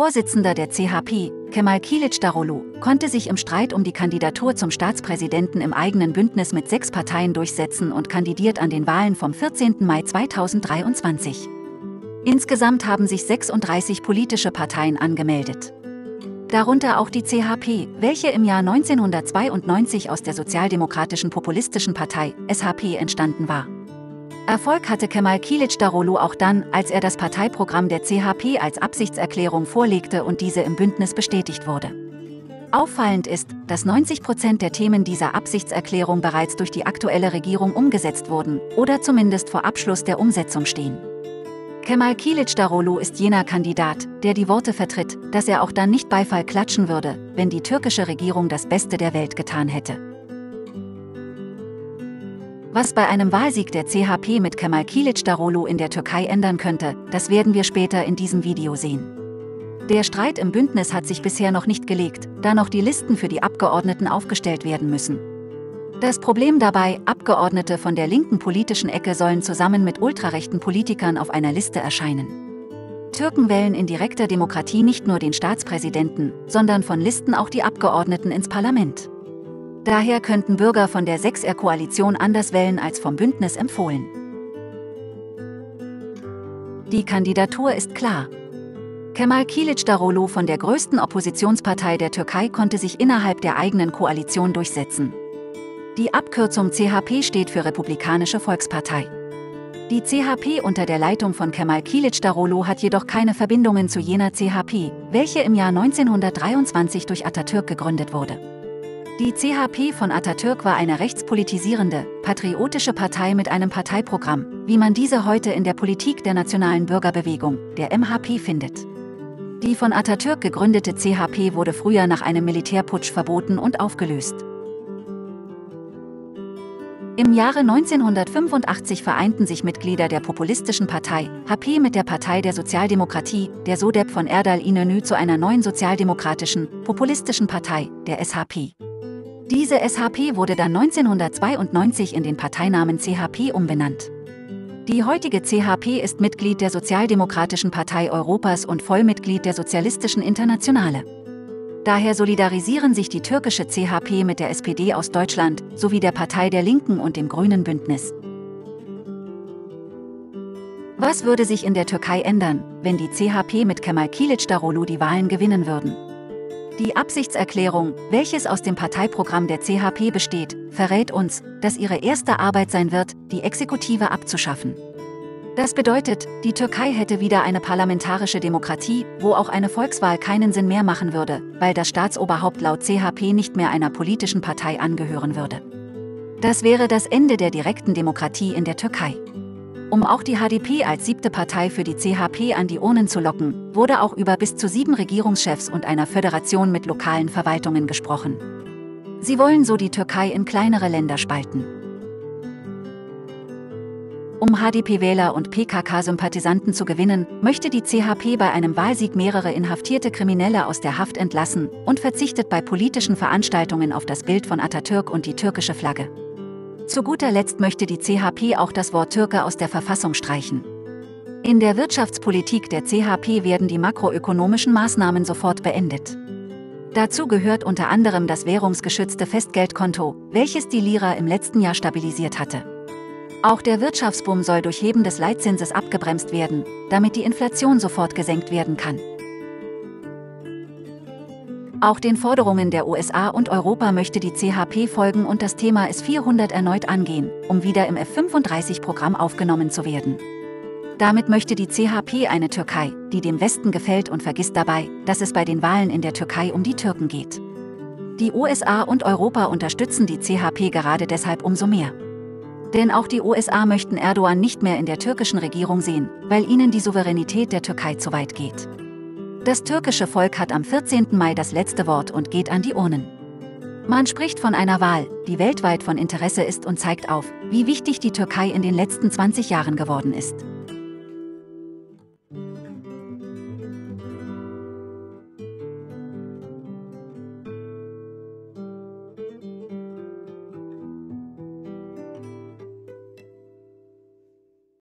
Vorsitzender der CHP, Kemal Darolu, konnte sich im Streit um die Kandidatur zum Staatspräsidenten im eigenen Bündnis mit sechs Parteien durchsetzen und kandidiert an den Wahlen vom 14. Mai 2023. Insgesamt haben sich 36 politische Parteien angemeldet. Darunter auch die CHP, welche im Jahr 1992 aus der Sozialdemokratischen Populistischen Partei, SHP, entstanden war. Erfolg hatte Kemal Darolu auch dann, als er das Parteiprogramm der CHP als Absichtserklärung vorlegte und diese im Bündnis bestätigt wurde. Auffallend ist, dass 90 Prozent der Themen dieser Absichtserklärung bereits durch die aktuelle Regierung umgesetzt wurden oder zumindest vor Abschluss der Umsetzung stehen. Kemal Darolu ist jener Kandidat, der die Worte vertritt, dass er auch dann nicht Beifall klatschen würde, wenn die türkische Regierung das Beste der Welt getan hätte. Was bei einem Wahlsieg der CHP mit Kemal Darolu in der Türkei ändern könnte, das werden wir später in diesem Video sehen. Der Streit im Bündnis hat sich bisher noch nicht gelegt, da noch die Listen für die Abgeordneten aufgestellt werden müssen. Das Problem dabei, Abgeordnete von der linken politischen Ecke sollen zusammen mit ultrarechten Politikern auf einer Liste erscheinen. Türken wählen in direkter Demokratie nicht nur den Staatspräsidenten, sondern von Listen auch die Abgeordneten ins Parlament. Daher könnten Bürger von der Sechser-Koalition anders wählen als vom Bündnis empfohlen. Die Kandidatur ist klar. Kemal Darolu von der größten Oppositionspartei der Türkei konnte sich innerhalb der eigenen Koalition durchsetzen. Die Abkürzung CHP steht für Republikanische Volkspartei. Die CHP unter der Leitung von Kemal Darolo hat jedoch keine Verbindungen zu jener CHP, welche im Jahr 1923 durch Atatürk gegründet wurde. Die CHP von Atatürk war eine rechtspolitisierende, patriotische Partei mit einem Parteiprogramm, wie man diese heute in der Politik der Nationalen Bürgerbewegung, der MHP, findet. Die von Atatürk gegründete CHP wurde früher nach einem Militärputsch verboten und aufgelöst. Im Jahre 1985 vereinten sich Mitglieder der populistischen Partei, HP mit der Partei der Sozialdemokratie, der SODEP von Erdal İnönü zu einer neuen sozialdemokratischen, populistischen Partei, der SHP. Diese SHP wurde dann 1992 in den Parteinamen CHP umbenannt. Die heutige CHP ist Mitglied der Sozialdemokratischen Partei Europas und Vollmitglied der Sozialistischen Internationale. Daher solidarisieren sich die türkische CHP mit der SPD aus Deutschland sowie der Partei der Linken und dem Grünen Bündnis. Was würde sich in der Türkei ändern, wenn die CHP mit Kemal Darolu die Wahlen gewinnen würden? Die Absichtserklärung, welches aus dem Parteiprogramm der CHP besteht, verrät uns, dass ihre erste Arbeit sein wird, die Exekutive abzuschaffen. Das bedeutet, die Türkei hätte wieder eine parlamentarische Demokratie, wo auch eine Volkswahl keinen Sinn mehr machen würde, weil das Staatsoberhaupt laut CHP nicht mehr einer politischen Partei angehören würde. Das wäre das Ende der direkten Demokratie in der Türkei. Um auch die HDP als siebte Partei für die CHP an die Urnen zu locken, wurde auch über bis zu sieben Regierungschefs und einer Föderation mit lokalen Verwaltungen gesprochen. Sie wollen so die Türkei in kleinere Länder spalten. Um HDP-Wähler und PKK-Sympathisanten zu gewinnen, möchte die CHP bei einem Wahlsieg mehrere inhaftierte Kriminelle aus der Haft entlassen und verzichtet bei politischen Veranstaltungen auf das Bild von Atatürk und die türkische Flagge. Zu guter Letzt möchte die CHP auch das Wort Türke aus der Verfassung streichen. In der Wirtschaftspolitik der CHP werden die makroökonomischen Maßnahmen sofort beendet. Dazu gehört unter anderem das währungsgeschützte Festgeldkonto, welches die Lira im letzten Jahr stabilisiert hatte. Auch der Wirtschaftsboom soll durch Heben des Leitzinses abgebremst werden, damit die Inflation sofort gesenkt werden kann. Auch den Forderungen der USA und Europa möchte die CHP folgen und das Thema S-400 erneut angehen, um wieder im F-35-Programm aufgenommen zu werden. Damit möchte die CHP eine Türkei, die dem Westen gefällt und vergisst dabei, dass es bei den Wahlen in der Türkei um die Türken geht. Die USA und Europa unterstützen die CHP gerade deshalb umso mehr. Denn auch die USA möchten Erdogan nicht mehr in der türkischen Regierung sehen, weil ihnen die Souveränität der Türkei zu weit geht. Das türkische Volk hat am 14. Mai das letzte Wort und geht an die Urnen. Man spricht von einer Wahl, die weltweit von Interesse ist und zeigt auf, wie wichtig die Türkei in den letzten 20 Jahren geworden ist.